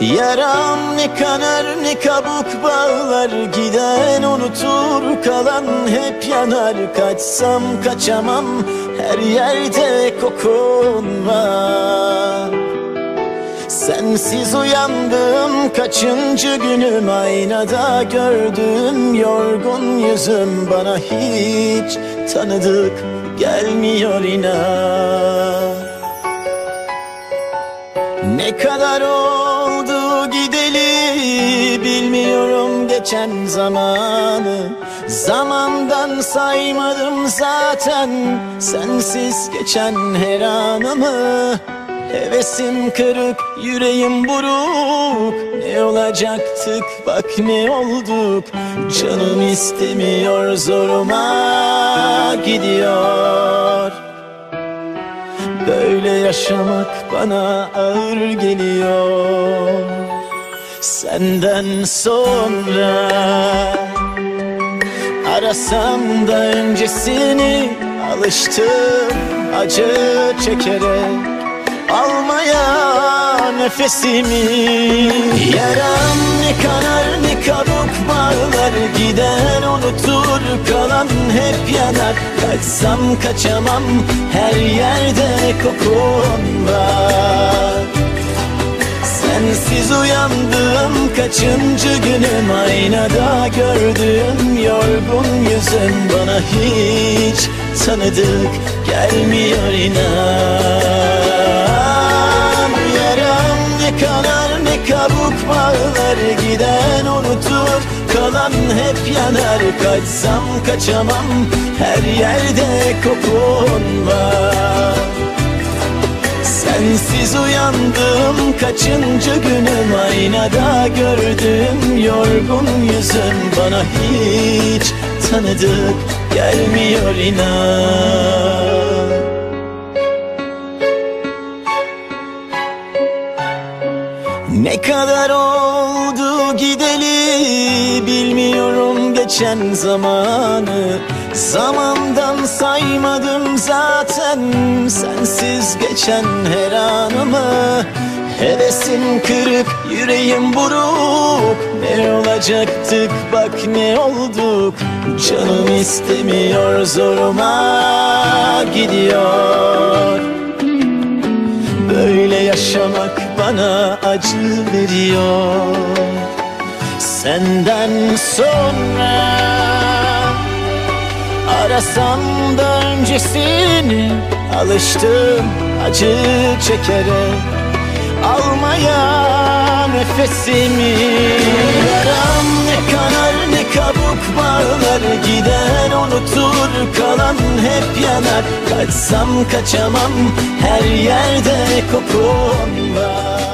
Yaram ne kanar ne kabuk bağlar Giden unutur kalan hep yanar. Kaçsam kaçamam her yerde kokun var Sensiz uyandım kaçıncı günüm? Aynada gördüm yorgun yüzüm Bana hiç tanıdık gelmiyor inan. Ne kadar oldu geçen zamanı. Zamandan saymadım zaten. Sensiz geçen her anımı. Hevesim kırık, yüreğim buruk. Ne olacaktık? Bak ne olduk? Canım istemiyor zoruma gidiyor. Böyle yaşamak bana ağır geliyor Senden sonra Arasam da öncesini Alıştım acı çekerek Almaya nefesimi. Yaram ne kanar ne kabuk bağlar Giden unutur kalan hep yanar. Kaçsam kaçamam her yerde kokun var Sensiz uyandım kaçıncı günüm? Aynada gördüğüm yorgun yüzün Bana hiç tanıdık gelmiyor inan. Yaram ne kanar ne kabuk bağlar Giden unutur kalan hep yanar. Kaçsam kaçamam her yerde kokun var Sensiz uyandım kaçıncı günüm? Aynada gördüm yorgun yüzün Bana hiç tanıdık gelmiyor inan. Ne kadar oldu gideli bilmiyorum geçen zamanı Zamandan saymadım zaten sensiz geçen her anımı. Hevesim kırık, yüreğim buruk Ne olacaktık bak ne olduk. Canım istemiyor zoruma gidiyor. Böyle yaşamak bana acı veriyor. Senden sonra Arasam da öncesini Alıştım acı çekerek Almaya nefesimi. Yaram ne kanar ne kabuk bağlar Giden unutur kalan hep yanar. Kaçsam kaçamam her yerde kokun var